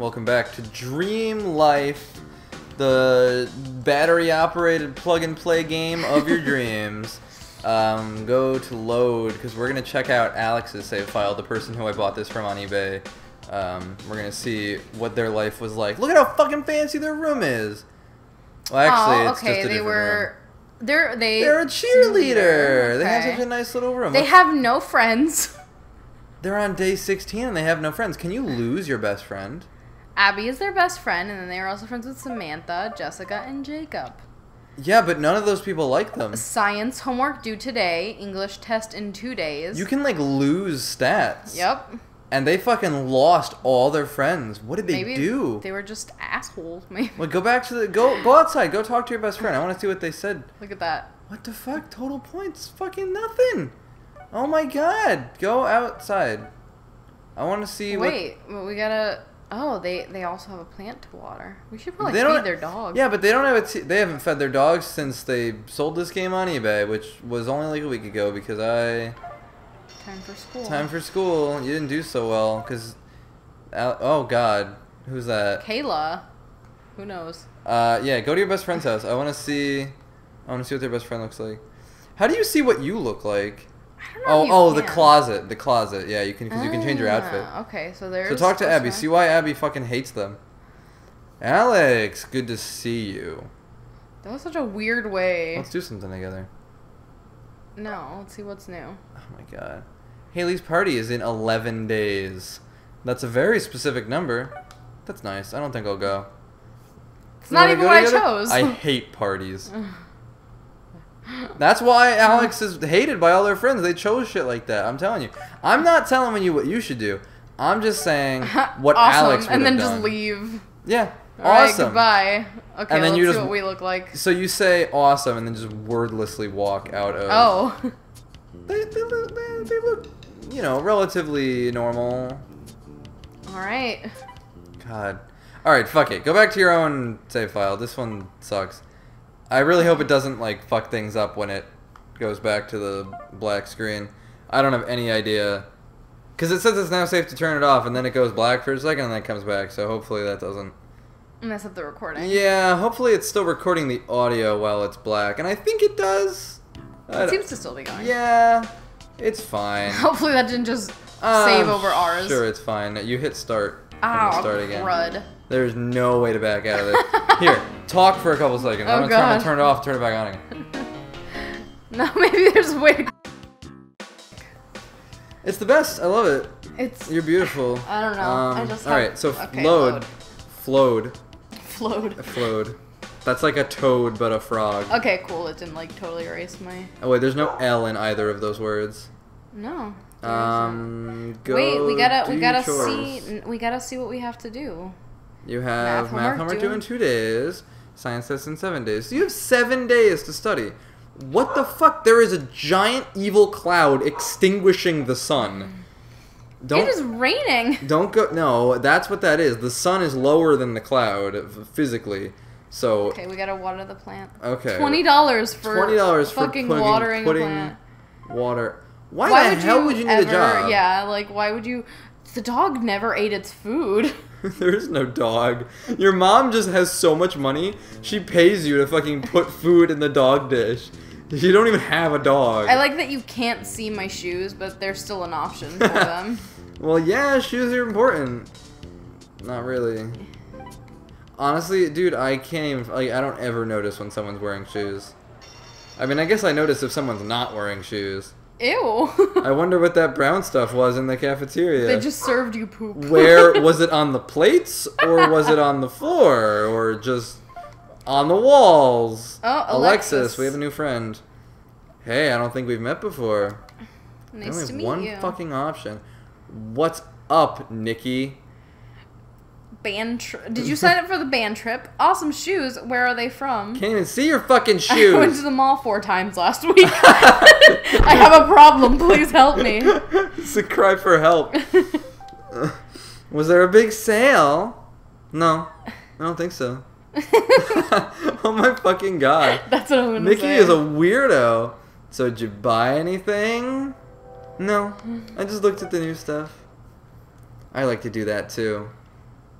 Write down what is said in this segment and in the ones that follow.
Welcome back to Dream Life, the battery operated plug and play game of your dreams. Um, go to load because we're going to check out Alex's save file, the person who I bought this from on eBay. Um, we're going to see what their life was like. Look at how fucking fancy their room is. Well, actually, oh, it's okay. just a they different were. room. They're they. They're a cheerleader. They have such a nice little room. They have no friends. They're on day 16 and they have no friends. Can you lose your best friend? Abby is their best friend, and then they are also friends with Samantha, Jessica, and Jacob. Yeah, but none of those people like them. Science homework due today. English test in two days. You can like lose stats. Yep. And they fucking lost all their friends. What did they Maybe do? they were just assholes. Maybe. Well, go back to the go go outside. Go talk to your best friend. I want to see what they said. Look at that. What the fuck? Total points? Fucking nothing. Oh my god. Go outside. I want to see Wait, but we gotta. Oh, they they also have a plant to water. We should probably they don't feed their dog. Yeah, but they don't have a t- they haven't fed their dogs since they sold this game on eBay, which was only like a week ago because I Time for school. time for school. You didn't do so well cuz oh god. Who's that? Kayla. Who knows? Uh, yeah, go to your best friend's house. I want to see. I want to see what their best friend looks like. How do you see what you look like? Oh, oh, the closet, the closet. Yeah, you can because you can change your outfit. Ah, Okay, so there's. So talk to Abby. one. See why Abby fucking hates them. Alex, good to see you. That was such a weird way. Let's do something together. No, let's see what's new. Oh my god. Haley's party is in 11 days. That's a very specific number. That's nice. I don't think I'll go. It's You not even what I chose. I hate parties. That's why Alex is hated by all their friends. They chose shit like that. I'm telling you. I'm not telling you what you should do. I'm just saying what awesome. Alex would and then just leave. Yeah. All right, awesome. goodbye. Okay, And then you see just- what we look like. So you say awesome and then just wordlessly walk out of. Oh. They, they, look, they, they look, you know, relatively normal. All right. God. All right, fuck it. Go back to your own save file. This one sucks. I really hope it doesn't like fuck things up when it goes back to the black screen. I don't have any idea. Cuz it says it's now safe to turn it off and then it goes black for a second and then it comes back. So hopefully that doesn't Mess up the recording. Yeah, hopefully it's still recording the audio while it's black. And I think it does. It seems to still be going. Yeah, it's fine. Hopefully that didn't just Uh, save over ours. Sure, it's fine. You hit start. Ow, start again. crud. There's no way to back out of this. Here, talk for a couple seconds. Oh, I'm gonna turn, I'm God. gonna turn it off, turn it back on again. No, maybe there's a way to. It's the best. I love it. It's. You're beautiful. I don't know. I Um, just all have- right. So okay, load, flowed, Flowed. flowed. That's like a toad, but a frog. Okay, cool. It didn't like totally erase my. Oh wait, there's no L in either of those words. No. Um, go Wait, we gotta we gotta chores. see we gotta see what we have to do. You have Math math homework homework due in- two days, science test in seven days. So you have seven days to study. What the fuck? There is a giant evil cloud extinguishing the sun. Don't it is raining. don't go. No, that's what that is. The sun is lower than the cloud physically. So Okay, we gotta water the plant. okay, Twenty dollars for twenty dollars for fucking putting, watering putting plant. water. Why, Why the would hell you would you need ever, a job? Yeah, like why would you? The dog never ate its food. there is no dog. Your mom just has so much money. She pays you to fucking put food in the dog dish. You don't even have a dog. I like that you can't see my shoes, but they're still an option for them. Well, yeah, shoes are important. Not really. Honestly, dude, I can't even. Like, I don't ever notice when someone's wearing shoes. I mean, I guess I notice if someone's not wearing shoes. Ew. I wonder what that brown stuff was in the cafeteria. They just served you poop. Where was it on the plates, or was it on the floor, or just on the walls? Oh, Alexis, Alexis. we have a new friend. Hey, I don't think we've met before. Nice only to have meet one you. fucking option. What's up, Nikki? Band trip. Did you sign up for the band trip? Awesome shoes. Where are they from? Can't even see your fucking shoes. I went to the mall four times last week. I have a problem. Please help me. it's a cry for help. Was there a big sale? No, I don't think so. oh my fucking god. That's what I'm gonna Nikki say. is a weirdo. So did you buy anything? No. I just looked at the new stuff. I like to do that too.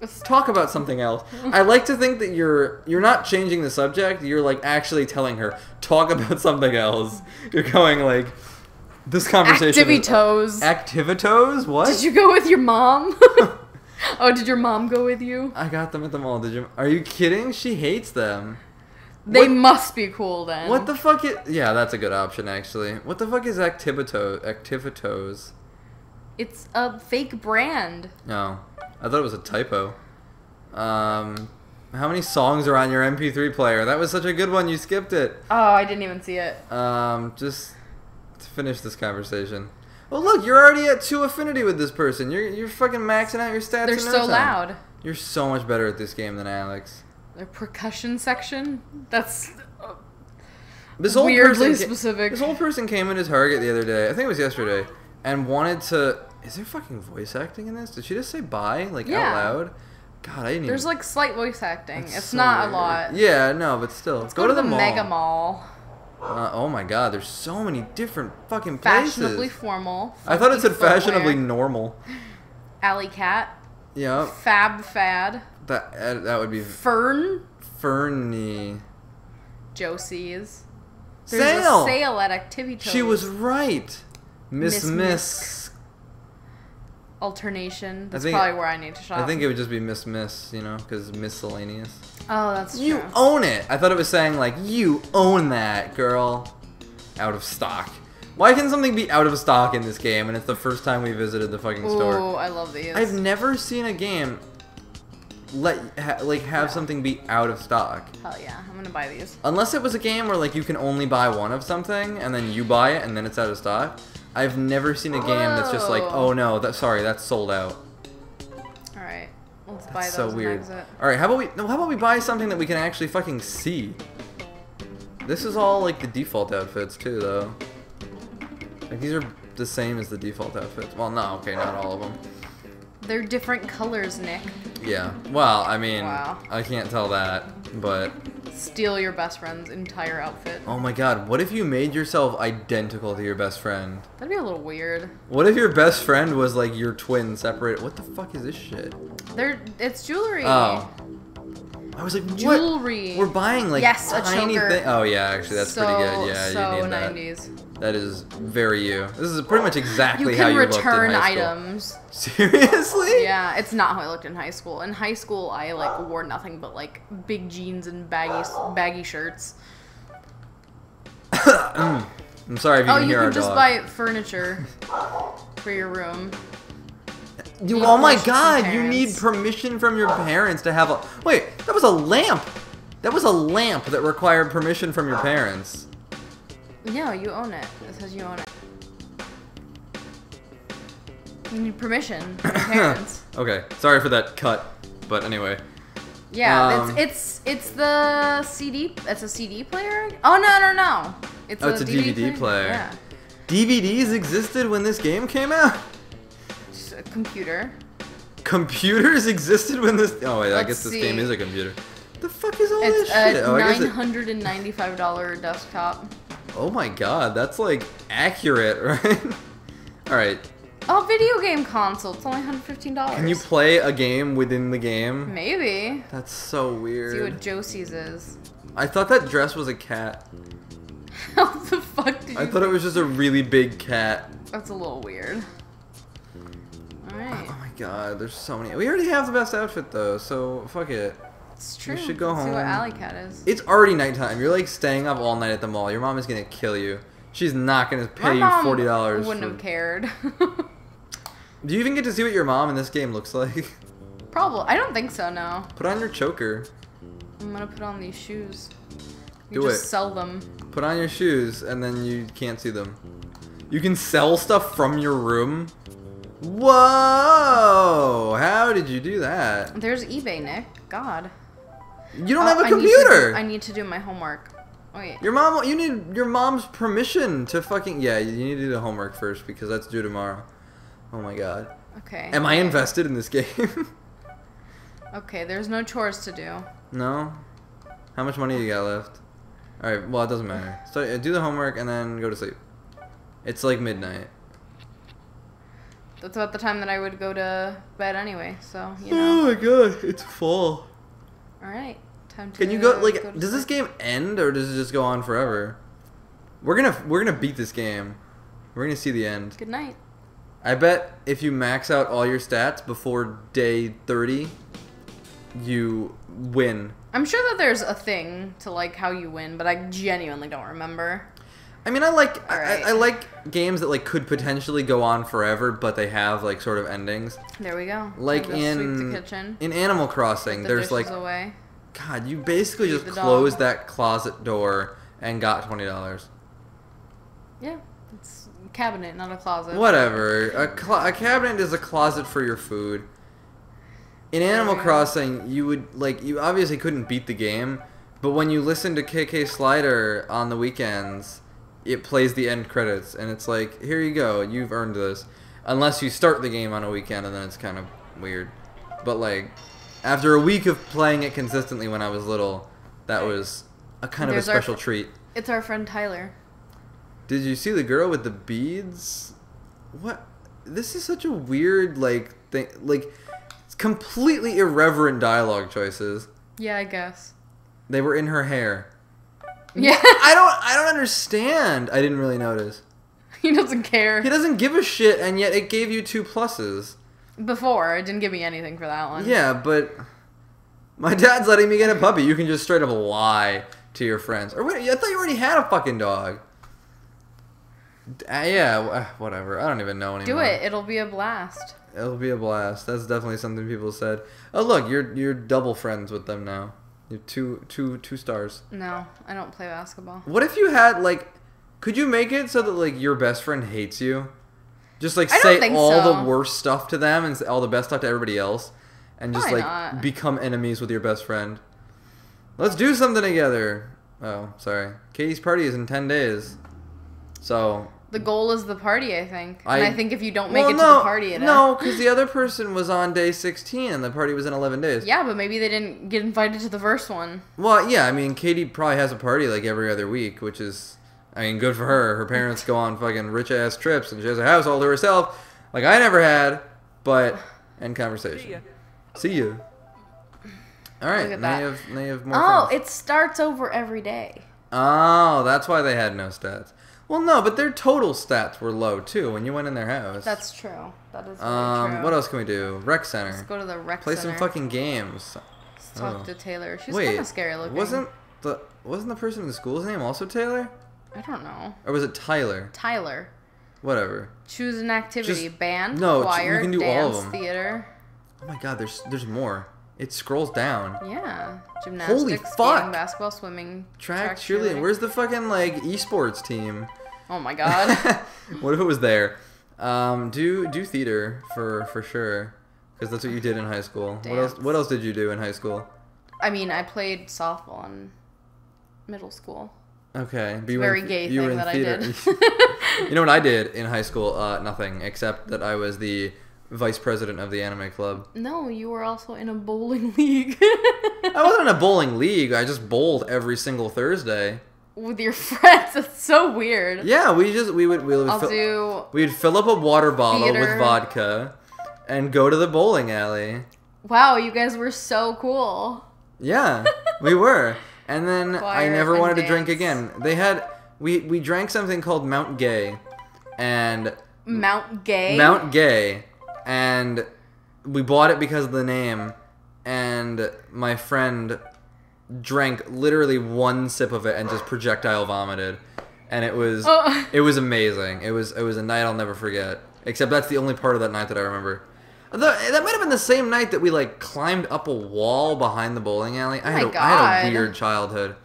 It's- talk about something else. I like to think that you're you're not changing the subject. You're like actually telling her talk about something else. You're going like this conversation. is- Activitos. Activitos? What? Did you go with your mom? oh, did your mom go with you? I got them at the mall. Did you? Are you kidding? She hates them. They What- must be cool then. What the fuck? Is, yeah, that's a good option actually. What the fuck is Activito? Activitos? It's a fake brand. No, I thought it was a typo. Um, how many songs are on your MP3 player? That was such a good one. You skipped it. Oh, I didn't even see it. Um, just to finish this conversation. Well, look, you're already at two affinity with this person. You're you're fucking maxing out your stats. They're in no so time. loud. You're so much better at this game than Alex. Their percussion section. That's uh, This old weirdly person, specific. This old person came into Target the other day. I think it was yesterday, and wanted to. Is there fucking voice acting in this? Did she just say bye like Yeah. out loud? God, I didn't There's even. like slight voice acting. That's it's so not weird. a lot. Yeah, no, but still. Let's go, to the, mall. Mega Mall. Uh, oh my God, there's so many different fucking places. Fashionably formal. I thought it said fashionably normal. Alley Cat. Yeah, Fab Fad. that uh, that would be Fern. Fernie. Josie's. There's Sale. a sale at Activity. She was right. Miss Miss alternation. That's think- probably where I need to shop. I think it would just be Miss Miss, you know, because miscellaneous. Oh, that's true. You own it. I thought it was saying like you own that, girl. Out of stock. Why can something be out of stock in this game and it's the first time we visited the fucking store? Ooh, I love these. I've never seen a game let ha, like have Yeah. something be out of stock. Hell yeah, I'm gonna buy these. Unless it was a game where like you can only buy one of something and then you buy it and then it's out of stock. I've never seen a game that's just like, oh no, that sorry, that's sold out. All right, let's buy That's those so weird. All right, how about we? No, how about we buy something that we can actually fucking see? This is all like the default outfits too, though. Like these are the same as the default outfits. Well, no, okay, not all of them. They're different colors, Nick. Yeah. Well, I mean, Wow. I can't tell that, but Steal your best friend's entire outfit. oh my god, what if you made yourself identical to your best friend? That'd be a little weird. What if your best friend was like your twin separated? What the fuck is this shit? They're it's jewelry. Oh. I was like, what? Jewelry. We're buying like Yes, a tiny choker. thing. Oh yeah, actually that's so, pretty good. Yeah, so you need that. 90s. That is very you. This is pretty much exactly You how you looked in high school. You can return items. Seriously? Yeah, it's not how I looked in high school. In high school, I like wore nothing but like big jeans and baggy baggy shirts. I'm sorry if you Oh, can you hear can our just dog. buy furniture for your room. You, need oh my god, you need permission from your parents to have a. Wait, that was a lamp. That was a lamp that required permission from your parents. No, you own it. It says you own it. You need permission from parents. okay, sorry for that cut, but anyway. Yeah, Um, it's it's it's the CD. It's a CD player. Oh no no no! It's Oh, it's a DVD player. Yeah, DVDs existed when this game came out. Just a computer. Computers existed when this. Oh wait, I Let's guess this see. game is a computer. The fuck is all It's this shit? It's a Oh, I nine hundred and ninety-five dollar desktop. Oh my god, that's like accurate, right? all right. Oh, video game console. It's only hundred fifteen dollars. Can you play a game within the game? Maybe. That's so weird. See what Josie's is. I thought that dress was a cat. How the fuck did you? I thought it was just a really big cat. That's a little weird. All right, Oh my god, there's so many. We already have the best outfit though, so fuck it. It's true. You should go Let's See what home. Alley Cat is. It's already nighttime. You're like staying up all night at the mall. Your mom is gonna kill you. She's not gonna pay you forty dollars. Wouldn't have cared. Do you even get to see what your mom in this game looks like? Probably. I don't think so. No. Put on your choker. I'm gonna put on these shoes. You Do just it. sell them. Put on your shoes, and then you can't see them. You can sell stuff from your room. Whoa! How did you do that? There's eBay, Nick. God. You don't Oh, have a I need computer. do- I need to do my homework. Wait. Your mom, you need your mom's permission to fucking yeah. You need to do the homework first because that's due tomorrow. Oh my god. Okay. Am I invested in this game? Okay. There's no chores to do. no. How much money do you got left? All right. Well, it doesn't matter. So uh, do the homework and then go to sleep. It's like midnight. That's about the time that I would go to bed anyway. So you Oh know. my god, it's fall. All right. Time to. Can you go like go does this game end or does it just go on forever? We're gonna we're gonna beat this game. We're gonna see the end. Good night. I bet if you max out all your stats before day 30, you win. I'm sure that there's a thing to like how you win, but I genuinely don't remember. I mean, I like I, I, I like games that like could potentially go on forever, but they have like sort of endings. There we go. Like in the kitchen. in Animal Crossing, the there's like away. God, you basically Feed just the dog. closed that closet door and got twenty dollars. Yeah, it's a cabinet, not a closet. Whatever. A, a cabinet is a closet for your food. In Animal. Crossing, you would like you obviously couldn't beat the game, but when you listen to KK Slider on the weekends, it plays the end credits and it's like, "Here you go. You've earned this." Unless you start the game on a weekend and then it's kind of weird. But like after a week of playing it consistently when I was little, that was a kind There's of a special treat. It's our friend Tyler. Did you see the girl with the beads? What? This is such a weird like thing. Like, it's completely irreverent dialogue choices. Yeah, I guess. They were in her hair. Yeah, I don't. I don't understand. I didn't really notice. he doesn't care. He doesn't give a shit, and yet it gave you two pluses. Before, it didn't give me anything for that one. Yeah, but my dad's letting me get a puppy. You can just straight up lie to your friends. Or wait, I thought you already had a fucking dog. Uh, yeah, whatever. I don't even know anymore. Do it. It'll be a blast. It'll be a blast. That's definitely something people said. Oh look, you're you're double friends with them now. You're two two two stars. No, I don't play basketball. What if you had like could you make it so that like your best friend hates you? Just like say all so. the worst stuff to them and all the best stuff to everybody else and just Why like not? become enemies with your best friend. Let's do something together. Oh, sorry. Katie's party is in 10 days. So, The goal is the party, I think. I- and I think if you don't make well, it no, to the party, it No, cuz the other person was on day 16 and the party was in 11 days. Yeah, but maybe they didn't get invited to the first one. Well, yeah, I mean, Katie probably has a party like every other week, which is, I mean, good for her. Her parents go on fucking rich ass trips, and she has a house all to herself, like I never had. But end conversation. See you. All right, Look at now you have now you have more. Oh, friends. it starts over every day. oh, that's why they had no stats. Well, no, but their total stats were low too when you went in their house. That's true. That is very um. true. What else can we do? Rec Let's center. go to the rec center. Play center. some fucking games. Let's talk Oh. to Taylor. She's kind of scary looking. wasn't the wasn't the person in the school's name also Taylor? I don't know. Or was it Tyler? Tyler. Whatever. Choose an activity: Just- band, no, ch- you choir, can do all of dance, them. theater. Oh my god, there's there's more. It scrolls down. Yeah, gymnastics, fuck. skating, basketball, swimming, Track, cheerleading. Where's the fucking like esports team? Oh my god. what if it was there? Um, do do theater for for sure, because that's what you did in high school. What else? What else did you do in high school? I mean, I played softball in middle school. Okay, but you very in, gay you thing in that I did. you know what I did in high school? Uh, nothing except that I was the vice president of the anime club. No, you were also in a bowling league. I wasn't in a bowling league. I just bowled every single Thursday. With your friends. It's so weird. Yeah, we just we would we would I'll fill- do. We'd fill up a water bottle Theater. with vodka and go to the bowling alley. Wow, you guys were so cool. Yeah, we were. And then I never wanted to drink again. They had we we drank something called Mount Gay and Mount Gay. Mount Gay and we bought it because of the name and my friend drank literally one sip of it and just projectile vomited and it was Oh. it was amazing. It was it was a night I'll never forget. Except that's the only part of that night that I remember. The, that might have been the same night that we like climbed up a wall behind the bowling alley. I, had a, I had a weird childhood.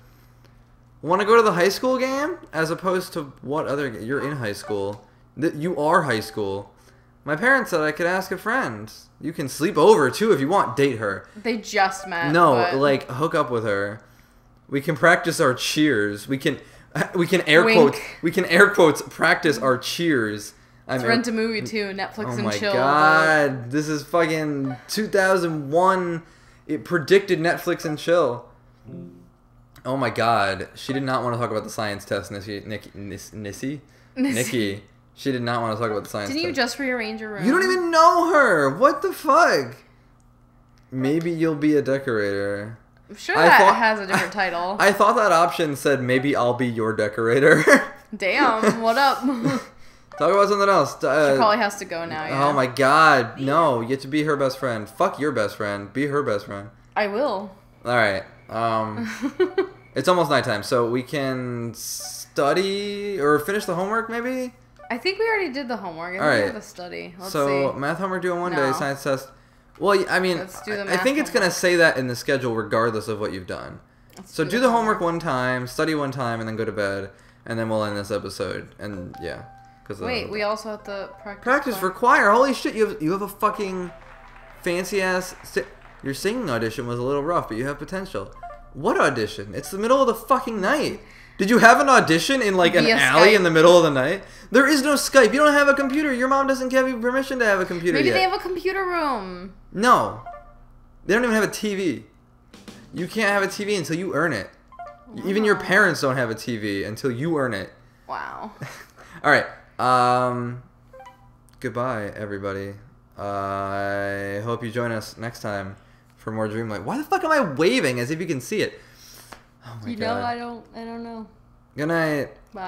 Want to go to the high school game as opposed to what other? You're in high school. You are high school. My parents said I could ask a friend. You can sleep over too if you want. Date her. They just met. No, but- like hook up with her. We can practice our cheers. We can we can air Wink. quotes. We can air quotes practice our cheers. Let's rent a movie too. Netflix Oh and my chill. god, this is fucking 2001. It predicted Netflix and chill. Oh my god, she did not want to talk about the science test, Nissi. Nikki, Nis, Nissy? Nissy. Nikki. She did not want to talk about the science. Didn't you test. just rearrange your room? You don't even know her. What the fuck? Maybe you'll be a decorator. I'm sure I that thought- has a different title. I thought that option said maybe I'll be your decorator. Damn, what up? Talk about something else. Uh, she probably has to go now. Yeah. Oh my god, no! You get to be her best friend. Fuck your best friend. Be her best friend. I will. All right. Um, it's almost nighttime, so we can study or finish the homework, maybe. I think we already did the homework. I Alright. we have to study. Let's so see. math homework due on one No. day, science test. Well, I mean, Let's do the I- think it's gonna say that in the schedule regardless of what you've done. Let's So do the homework one time, study one time, and then go to bed, and then we'll end this episode. And yeah, because Wait, we also have to practice. practice for choir. Holy shit, you have you have a fucking fancy ass. Si- your singing audition was a little rough, but you have potential. What audition? It's the middle of the fucking night. Did you have an audition in like an Via alley Skype. in the middle of the night? There is no Skype. You don't have a computer. Your mom doesn't give you permission to have a computer Maybe yet. they have a computer room. No. They don't even have a TV. You can't have a TV until you earn it. Even your parents don't have a TV until you earn it. Wow. All right. Um goodbye everybody. Uh, I hope you join us next time for more Dream Life. Why the fuck am I waving as if you can see it? Oh you god. know, I don't. I don't know. Good night. Bye.